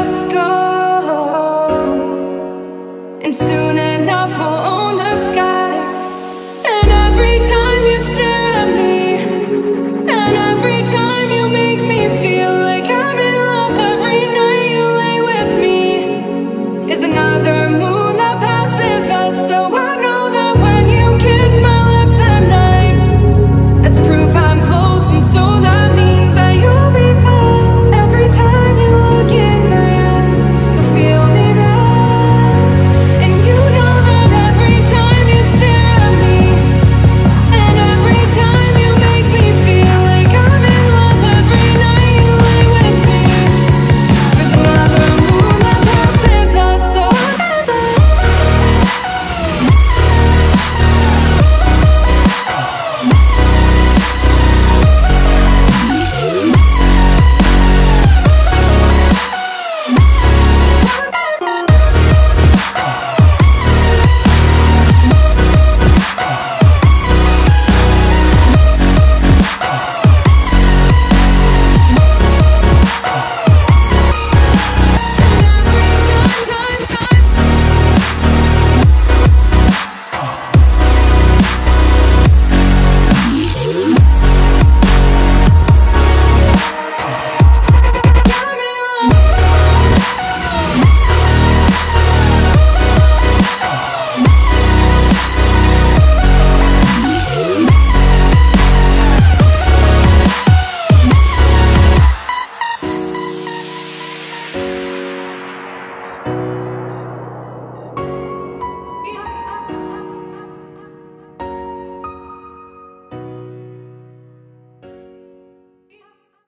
us go. And soon enough we'll